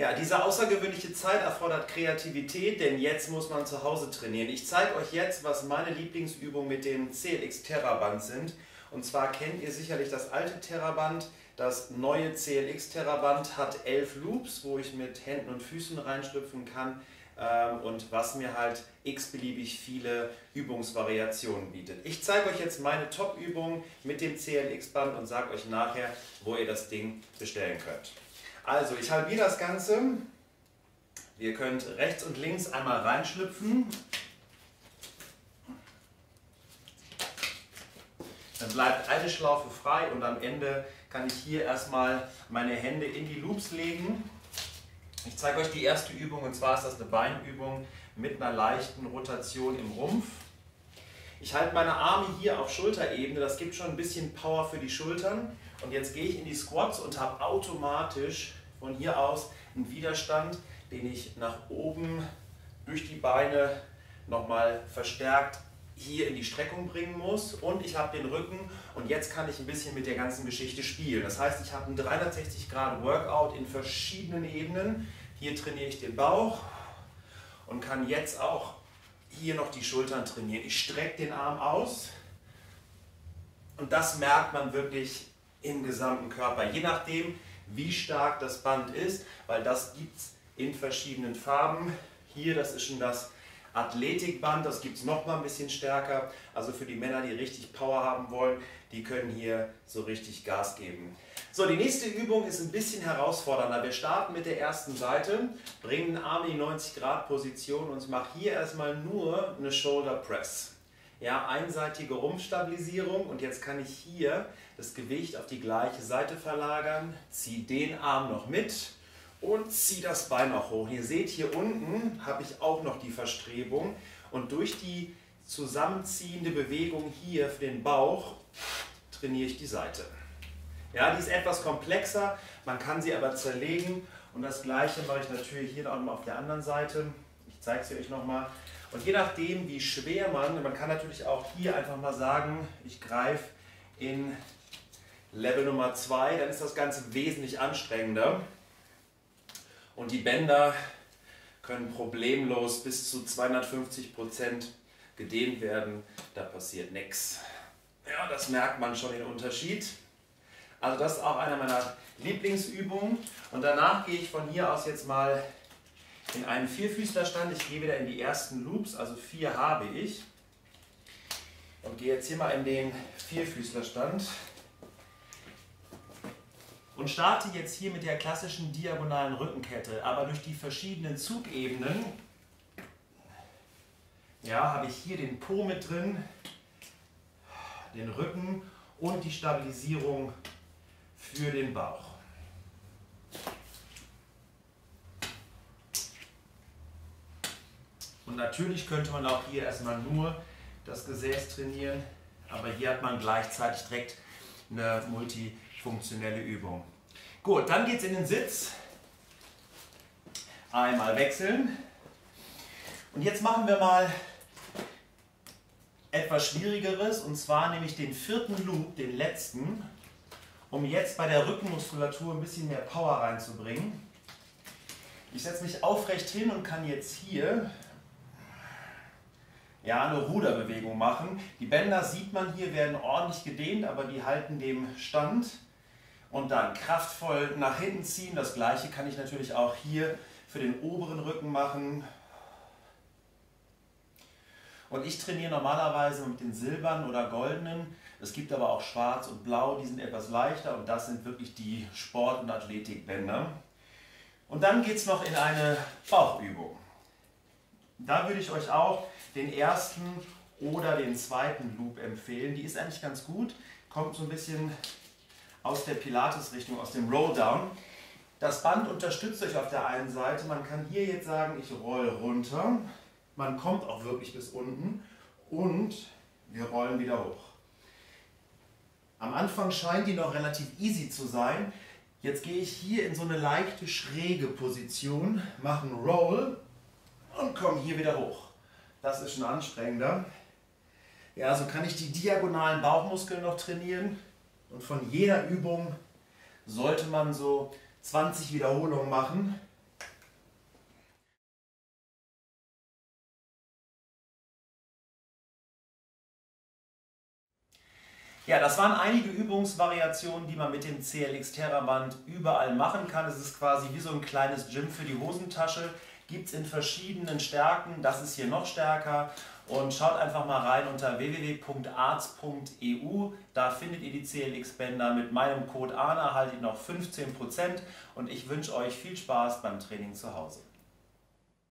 Ja, diese außergewöhnliche Zeit erfordert Kreativität, denn jetzt muss man zu Hause trainieren. Ich zeige euch jetzt, was meine Lieblingsübungen mit dem CLX Terraband sind. Und zwar kennt ihr sicherlich das alte Terraband. Das neue CLX Terraband hat elf Loops, wo ich mit Händen und Füßen reinschlüpfen kann ähm, und was mir halt x-beliebig viele Übungsvariationen bietet. Ich zeige euch jetzt meine Top-Übung mit dem CLX-Band und sage euch nachher, wo ihr das Ding bestellen könnt. Also, ich halbiere das Ganze. Ihr könnt rechts und links einmal reinschlüpfen. Dann bleibt eine Schlaufe frei und am Ende kann ich hier erstmal meine Hände in die Loops legen. Ich zeige euch die erste Übung und zwar ist das eine Beinübung mit einer leichten Rotation im Rumpf. Ich halte meine Arme hier auf Schulterebene, das gibt schon ein bisschen Power für die Schultern. Und jetzt gehe ich in die Squats und habe automatisch von hier aus einen Widerstand, den ich nach oben durch die Beine nochmal verstärkt hier in die Streckung bringen muss und ich habe den Rücken und jetzt kann ich ein bisschen mit der ganzen Geschichte spielen. Das heißt, ich habe einen 360 Grad Workout in verschiedenen Ebenen. Hier trainiere ich den Bauch und kann jetzt auch hier noch die Schultern trainieren. Ich strecke den Arm aus und das merkt man wirklich im gesamten Körper. Je nachdem, wie stark das Band ist, weil das gibt es in verschiedenen Farben. Hier, das ist schon das Athletikband, das gibt es noch mal ein bisschen stärker. Also für die Männer, die richtig Power haben wollen, die können hier so richtig Gas geben. So, die nächste Übung ist ein bisschen herausfordernder. Wir starten mit der ersten Seite, bringen den Arm in die 90 Grad Position und ich mache hier erstmal nur eine Shoulder Press. Ja, einseitige Rumpfstabilisierung und jetzt kann ich hier das Gewicht auf die gleiche Seite verlagern, ziehe den Arm noch mit und ziehe das Bein auch hoch. Ihr seht hier unten habe ich auch noch die Verstrebung und durch die zusammenziehende Bewegung hier für den Bauch trainiere ich die Seite. Ja, die ist etwas komplexer, man kann sie aber zerlegen und das gleiche mache ich natürlich hier auch mal auf der anderen Seite. Ich zeige es euch nochmal. Und je nachdem, wie schwer man, man kann natürlich auch hier einfach mal sagen, ich greife in Level Nummer 2, dann ist das Ganze wesentlich anstrengender. Und die Bänder können problemlos bis zu 250 Prozent gedehnt werden. Da passiert nichts. Ja, das merkt man schon den Unterschied. Also das ist auch eine meiner Lieblingsübungen. Und danach gehe ich von hier aus jetzt mal in einen Vierfüßlerstand. Ich gehe wieder in die ersten Loops, also vier habe ich. Und gehe jetzt hier mal in den Vierfüßlerstand und starte jetzt hier mit der klassischen diagonalen Rückenkette, aber durch die verschiedenen Zugebenen ja, habe ich hier den Po mit drin, den Rücken und die Stabilisierung für den Bauch. Natürlich könnte man auch hier erstmal nur das Gesäß trainieren, aber hier hat man gleichzeitig direkt eine multifunktionelle Übung. Gut, dann geht es in den Sitz. Einmal wechseln. Und jetzt machen wir mal etwas Schwierigeres, und zwar nämlich den vierten Loop, den letzten, um jetzt bei der Rückenmuskulatur ein bisschen mehr Power reinzubringen. Ich setze mich aufrecht hin und kann jetzt hier ja, eine Ruderbewegung machen. Die Bänder sieht man hier, werden ordentlich gedehnt, aber die halten dem Stand. Und dann kraftvoll nach hinten ziehen. Das gleiche kann ich natürlich auch hier für den oberen Rücken machen. Und ich trainiere normalerweise mit den silbernen oder goldenen. Es gibt aber auch schwarz und blau, die sind etwas leichter und das sind wirklich die Sport- und Athletikbänder. Und dann geht es noch in eine Bauchübung. Da würde ich euch auch den ersten oder den zweiten Loop empfehlen. Die ist eigentlich ganz gut, kommt so ein bisschen aus der Pilates-Richtung, aus dem Rolldown. Das Band unterstützt euch auf der einen Seite. Man kann hier jetzt sagen, ich roll runter. Man kommt auch wirklich bis unten und wir rollen wieder hoch. Am Anfang scheint die noch relativ easy zu sein. Jetzt gehe ich hier in so eine leichte schräge Position, mache einen Roll und komm hier wieder hoch. Das ist schon anstrengender. Ja, so kann ich die diagonalen Bauchmuskeln noch trainieren. Und von jeder Übung sollte man so 20 Wiederholungen machen. Ja, das waren einige Übungsvariationen, die man mit dem CLX Terraband überall machen kann. Es ist quasi wie so ein kleines Gym für die Hosentasche. Gibt es in verschiedenen Stärken. Das ist hier noch stärker. Und schaut einfach mal rein unter www.arzt.eu. Da findet ihr die CLX-Bänder. Mit meinem Code ANA erhaltet ihr noch 15% und ich wünsche euch viel Spaß beim Training zu Hause.